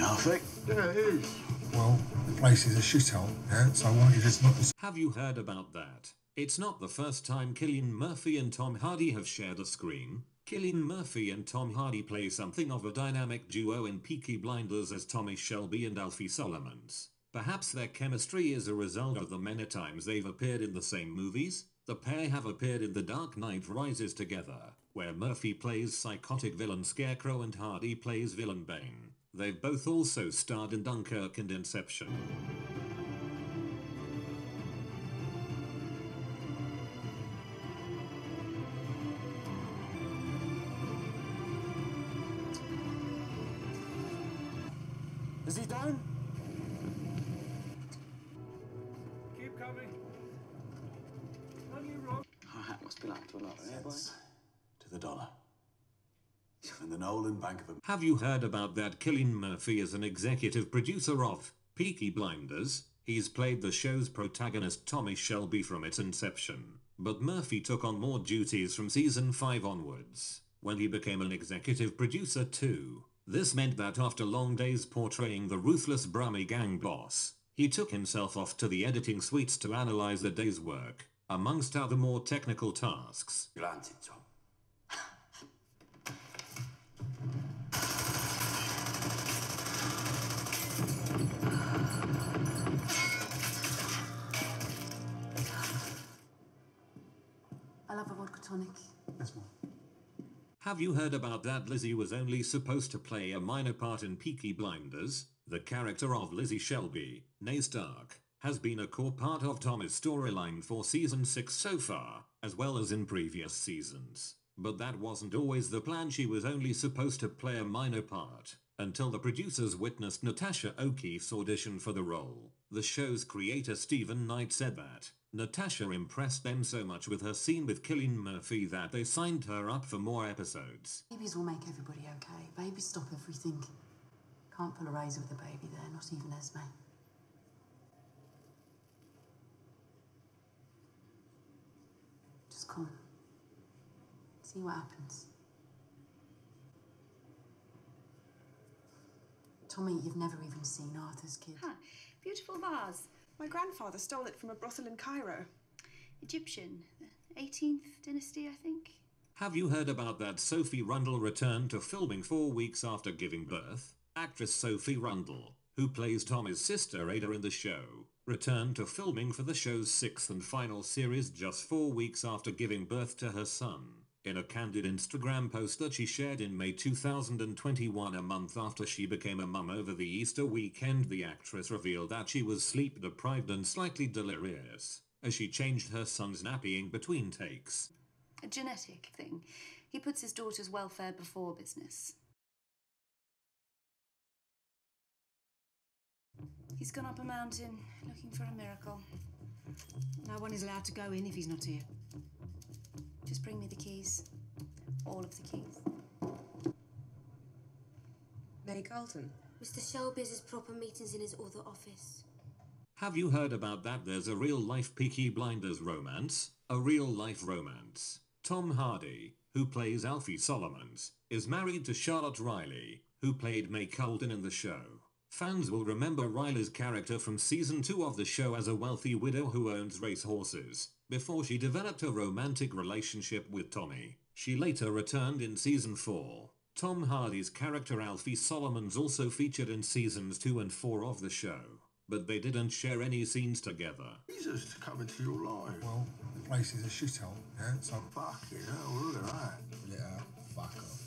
I think. Yeah, it is. Well, the place is a shithole, yeah, so why don't you just knock the Have you heard about that? It's not the first time Cillian Murphy and Tom Hardy have shared a screen. Cillian Murphy and Tom Hardy play something of a dynamic duo in Peaky Blinders as Tommy Shelby and Alfie Solomons. Perhaps their chemistry is a result of the many times they've appeared in the same movies. The pair have appeared in The Dark Knight Rises together, where Murphy plays psychotic villain Scarecrow and Hardy plays villain Bane. They've both also starred in Dunkirk and Inception. Is he down? Keep coming. On you, Rob. Our hat must belong to another, eh, boy? To the dollar. And the Nolan Bank of Have you heard about that Cillian Murphy is an executive producer of Peaky Blinders? He's played the show's protagonist Tommy Shelby from its inception. But Murphy took on more duties from season 5 onwards, when he became an executive producer too. This meant that after long days portraying the ruthless Brummie gang boss, he took himself off to the editing suites to analyze the day's work, amongst other more technical tasks. Granted, Tom. I love a vodka tonic. That's one. Have you heard about that Lizzie was only supposed to play a minor part in Peaky Blinders? The character of Lizzie Shelby, Ney Stark, has been a core part of Tommy's storyline for season 6 so far, as well as in previous seasons. But that wasn't always the plan she was only supposed to play a minor part, until the producers witnessed Natasha O'Keeffe's audition for the role. The show's creator Steven Knight said that, Natasha impressed them so much with her scene with Cillian Murphy that they signed her up for more episodes. Babies will make everybody okay. Babies stop everything. Can't pull a razor with a baby there, not even Esme. Just come. See what happens. Tommy, you've never even seen Arthur's kid. Huh. Beautiful vase. My grandfather stole it from a brothel in Cairo. Egyptian. 18th dynasty, I think. Have you heard about that Sophie Rundle returned to filming four weeks after giving birth? Actress Sophie Rundle, who plays Tommy's sister Ada in the show, returned to filming for the show's sixth and final series just four weeks after giving birth to her son. In a candid Instagram post that she shared in May 2021 a month after she became a mum over the Easter weekend the actress revealed that she was sleep deprived and slightly delirious, as she changed her son's napping between takes. A genetic thing. He puts his daughter's welfare before business. He's gone up a mountain looking for a miracle. No one is allowed to go in if he's not here. Just bring me the keys. All of the keys. May Carleton. Mr. Shelby's has proper meetings in his other office. Have you heard about that there's a real-life Peaky Blinders romance? A real-life romance. Tom Hardy, who plays Alfie Solomons, is married to Charlotte Riley, who played May Carleton in the show. Fans will remember Riley's character from season 2 of the show as a wealthy widow who owns racehorses, before she developed a romantic relationship with Tommy. She later returned in season 4. Tom Hardy's character Alfie Solomons also featured in seasons 2 and 4 of the show, but they didn't share any scenes together. Jesus to come into your life. Well, the place is a shithole, yeah, so Fucking hell, look at that. yeah, fuck off.